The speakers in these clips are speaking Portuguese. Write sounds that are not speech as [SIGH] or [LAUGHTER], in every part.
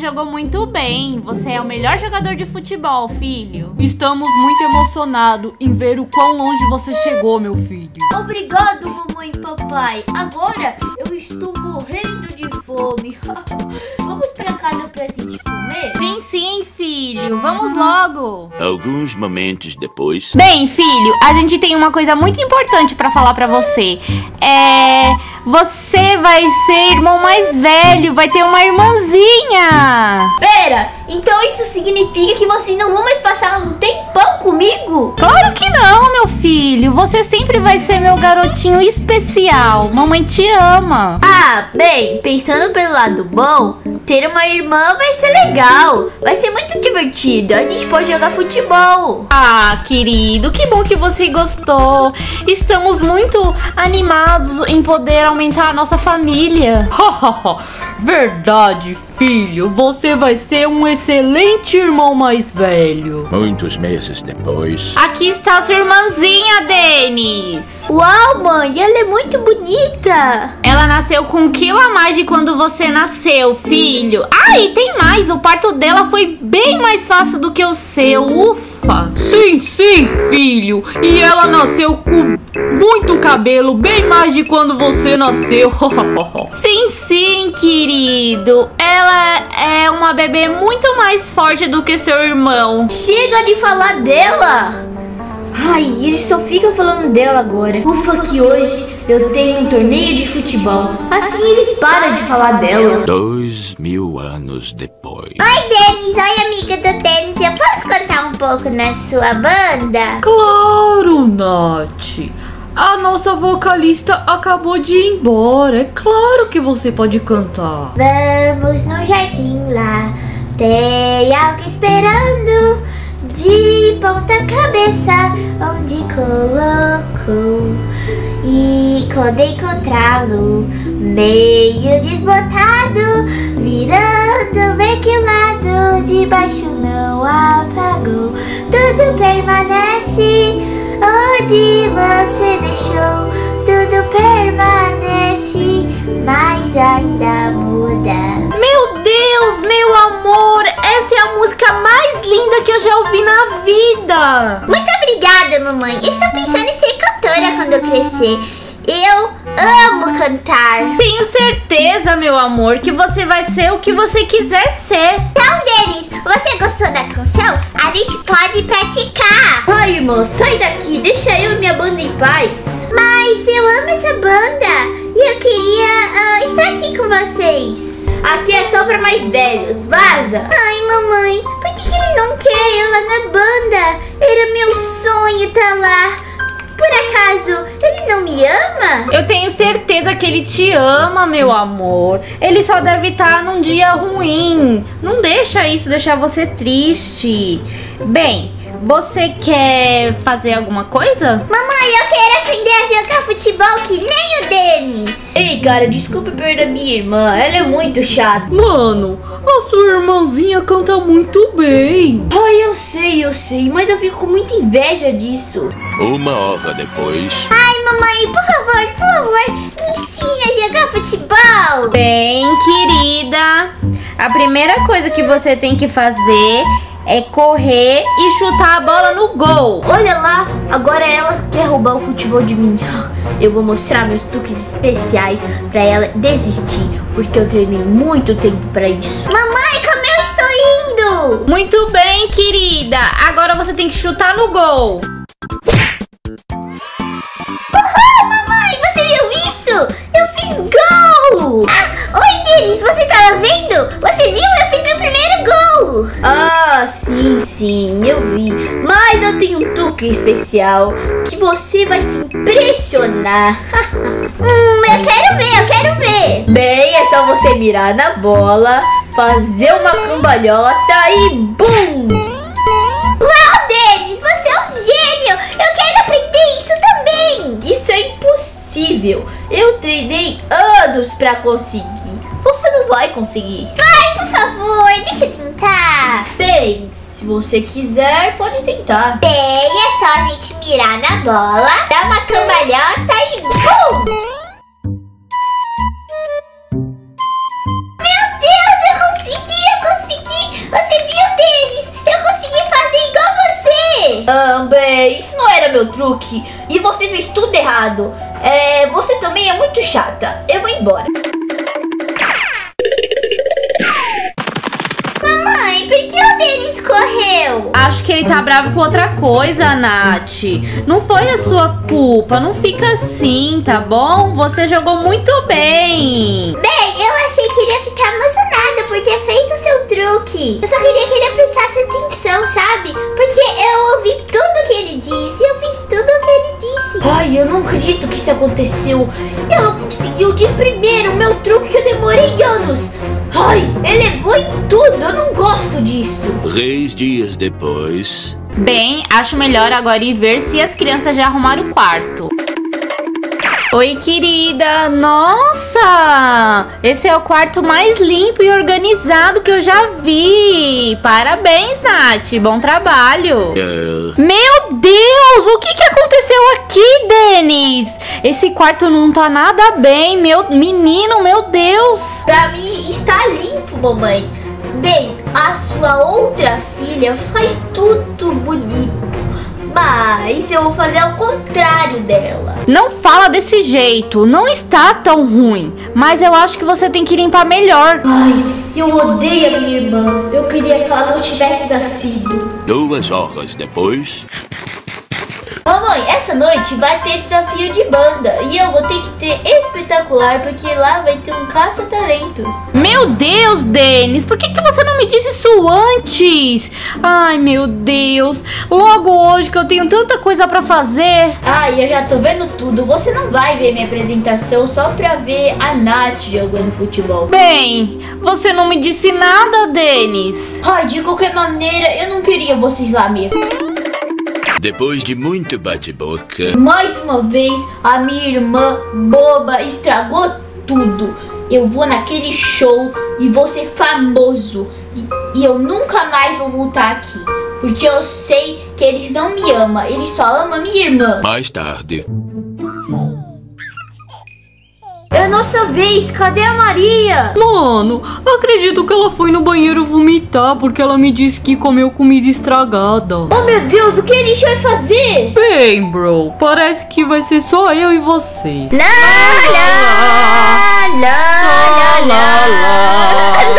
jogou muito bem. Você é o melhor jogador de futebol, filho. Estamos muito emocionados em ver o quão longe você chegou, meu filho. Obrigado, mamãe e papai. Agora eu estou morrendo de fome. [LAUGHS] Vamos pra casa pra gente comer? Sim, sim, filho. Vamos logo. Alguns momentos depois. Bem, filho, a gente tem uma coisa muito importante pra falar pra você. É. Você vai ser irmão mais velho, vai ter uma irmãzinha. Pera, então isso significa que vocês não vão mais passar um tempão comigo? Claro que não, meu filho. Você sempre vai ser meu garotinho especial. Mamãe te ama. Ah, bem, pensando pelo lado bom, ter uma irmã vai ser legal. Vai ser muito divertido. A gente pode jogar futebol. Ah, querido, que bom que você gostou. Estamos muito animados em poder aumentar a nossa família. [LAUGHS] Verdade, filho. Você vai ser um excelente irmão mais velho. Muitos meses depois. Aqui está sua irmãzinha, Denis. Uau, mãe, ela é muito bonita. Ela nasceu com um quilo a mais de quando você nasceu, filho. Ah, e tem mais. O parto dela foi bem mais fácil do que o seu. Ufa. Sim, sim, filho. E ela nasceu com muito cabelo, bem mais de quando você nasceu. [LAUGHS] Sim, sim, querido. Ela é uma bebê muito mais forte do que seu irmão. Chega de falar dela. Ai, eles só ficam falando dela agora. Ufa que hoje eu tenho um torneio de futebol. Assim eles param de falar dela. Dois mil anos depois. Oi, Denis. Oi, amiga do Denis. Eu posso contar um pouco na sua banda? Claro, Nath. A nossa vocalista acabou de ir embora. É claro que você pode cantar. Vamos no jardim lá. Tem algo esperando. De ponta cabeça, onde colocou. E quando encontrá-lo, meio desbotado, virando lado de baixo não apagou. Tudo permanece onde você deixou. Tudo permanece, mas ainda muda. Meu Deus, meu amor, essa é a música mais linda que eu já ouvi na vida. Muito obrigada, mamãe. Eu estou pensando em ser cantora quando eu crescer. Eu amo cantar. Tenho certeza, meu amor, que você vai ser o que você quiser ser. Então, Denis, você gostou da canção? A gente pode praticar. Ai, irmão, sai daqui. Deixa eu e minha banda em paz. Mas eu amo essa banda e eu queria ah, estar aqui com vocês. Aqui é só pra mais velhos. Vaza. Ai, mamãe, por que, que ele não quer eu lá na banda? Era meu sonho estar lá. Por acaso, ele não me ama? Eu tenho certeza que ele te ama, meu amor. Ele só deve estar num dia ruim. Não deixa isso deixar você triste. Bem, você quer fazer alguma coisa? Mamãe, eu quero aprender a jogar futebol que nem o Denis. Ei, cara, desculpe perder minha irmã. Ela é muito chata. Mano, a sua irmãzinha canta muito bem. Ai, eu sei, eu sei, mas eu fico com muita inveja disso. Uma hora depois. Ai, mamãe, por favor, por favor, me ensine a jogar futebol. Bem, querida, a primeira coisa que você tem que fazer é correr e chutar a bola no gol. Olha lá, agora ela quer roubar o futebol de mim. Eu vou mostrar meus truques especiais pra ela desistir, porque eu treinei muito tempo pra isso. Mamãe, como eu estou indo? Muito bem, querida. Agora você tem que chutar no gol. Uhul, mamãe, você viu isso? Eu fiz gol! Ah, oi, Denis, você tava vendo? Você viu? Eu gol! Sim, sim, eu vi. Mas eu tenho um truque especial que você vai se impressionar. [LAUGHS] Hum, eu quero ver, eu quero ver! Bem, é só você mirar na bola, fazer uma cambalhota e BUM! Uau, Denis, você é um gênio! Eu quero aprender isso também! Isso é impossível. Eu treinei anos pra conseguir. Você não vai conseguir. Vai, por favor, deixa tentar! Se você quiser, pode tentar. Bem, é só a gente mirar na bola, dar uma cambalhota e meu Deus eu consegui eu consegui você viu deles eu consegui fazer como você Ah, bem, isso não era meu truque. E você fez tudo errado. É, você também é muito chata. Eu vou embora. O Denis correu? Acho que ele tá bravo com outra coisa, Nath. Não foi a sua culpa. Não fica assim, tá bom? Você jogou muito bem. Bem, eu achei que ele ia ficar emocionado por ter feito o seu truque. Eu só queria que ele prestasse atenção, sabe? Porque eu ouvi tudo que ele disse. Eu fiz tudo o que ele disse. Ai, eu não acredito que isso aconteceu. Ela conseguiu de primeiro o meu truque que eu demorei anos. Ai, ele é bom em tudo. Eu não gosto disso. Três dias depois. Bem, acho melhor agora ir ver se as crianças já arrumaram o quarto. Oi, querida. Nossa! Esse é o quarto mais limpo e organizado que eu já vi. Parabéns, Nath. Bom trabalho. eh, Meu Deus! O que, que aconteceu aqui, Denis? Esse quarto não tá nada bem, meu menino, meu Deus! Pra mim está limpo, mamãe. Bem, a sua outra filha faz tudo bonito. Mas eu vou fazer ao contrário dela. Não fala desse jeito, não está tão ruim, mas eu acho que você tem que limpar melhor. Ai, eu odeio a minha irmã. Eu queria que ela não tivesse nascido. duas horas depois. Mamãe, essa noite vai ter desafio de banda e eu vou ter que ter espetacular porque lá vai ter um caça-talentos. Meu Deus, Denis, por que, que você não me disse isso antes? Ai, meu Deus, logo hoje que eu tenho tanta coisa pra fazer. Ai, eu já tô vendo tudo. Você não vai ver minha apresentação só pra ver a Nath jogando futebol. Bem, você não me disse nada, Denis. Ai, de qualquer maneira, eu não queria vocês lá mesmo. Depois de muito bate-boca. Mais uma vez, a minha irmã boba estragou tudo. Eu vou naquele show e vou ser famoso. E, e eu nunca mais vou voltar aqui. Porque eu sei que eles não me amam, eles só amam minha irmã. Mais tarde. É nossa vez, cadê a Maria? Mano, acredito que ela foi no banheiro vomitar porque ela me disse que comeu comida estragada. Oh meu Deus, o que a gente vai fazer? Bem, bro, parece que vai ser só eu e você. Lá, lá, lá, lá, lá,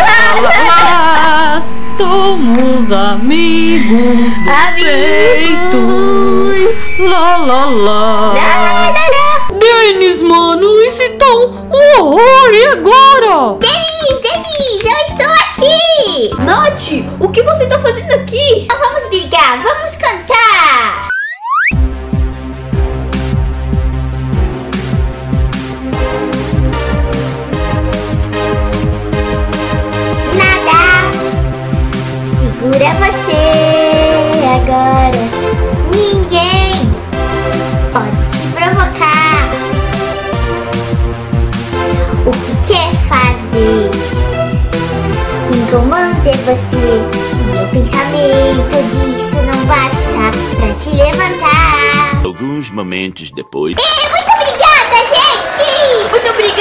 lá, [LAUGHS] lá, Somos amigos do peito. Amigos. Lá, lá, lá. Lá, lá, lá. Denis, mano, tá um horror. E agora? Denis, Denis, eu estou aqui. Nath, o que você tá fazendo aqui? Não Comanda é você. E o pensamento disso não basta pra te levantar. Alguns momentos depois. Obrigada, gente! Muito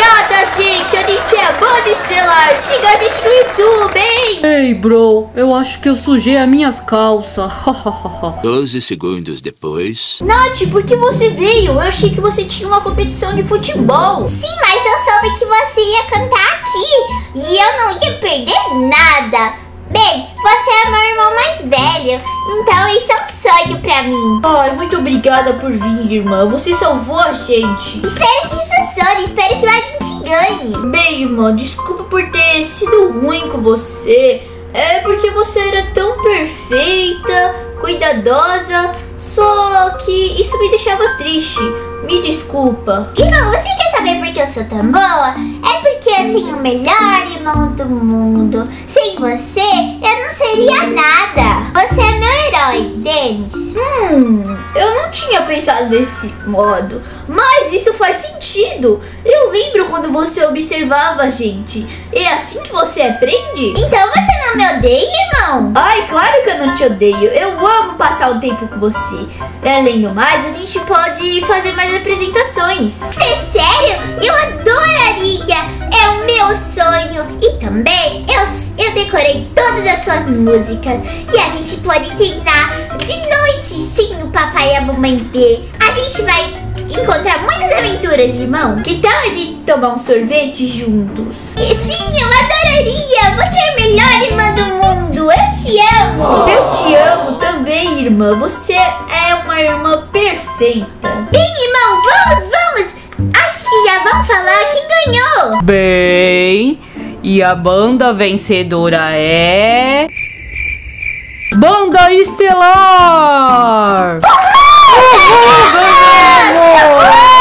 obrigada, gente. A gente é a Banda Estelar. Siga a gente no YouTube, hein? Ei, bro, eu acho que eu sujei as minhas calças. [LAUGHS] 12 segundos depois. Nath, por que você veio? Eu achei que você tinha uma competição de futebol. Sim, mas eu soube que você ia cantar aqui e eu não ia perder nada. Bem, você é meu irmão mais velho, então isso é um sonho pra mim. Ai, muito obrigada por vir, irmã. Você salvou a gente. Espero que funcione, espero que a gente ganhe. Bem, irmã, desculpa por ter sido ruim com você. É porque você era tão perfeita, cuidadosa, só que isso me deixava triste. Me desculpa. Irmão, você quer saber por que eu sou tão boa? É melhor irmão do mundo. Sem você, eu não seria nada. Você é meu herói, Denis. Hum, eu não tinha pensado desse modo, mas isso faz sentido. Eu lembro quando você observava a gente. É assim que você aprende? Então você não me odeia, irmão? Ai, claro que eu não te odeio. Eu amo passar o tempo com você. Além do mais, a gente pode fazer mais apresentações. É sério? Eu adoraria! É o meu sonho. E também eu, eu decorei todas as suas músicas. E a gente pode treinar de noite, sim, o papai e a mamãe ver. A gente vai encontrar muitas aventuras, irmão. Que tal a gente tomar um sorvete juntos? E sim, eu adoraria. Você é a melhor irmã do mundo. Eu te amo. Eu te amo também, irmã. Você é uma irmã perfeita. Bem, irmão, vamos, vamos. Acho que já vamos falar quem ganhou. Bem, e a banda vencedora é... Banda Estelar! Uhul! Uhul! Uhul!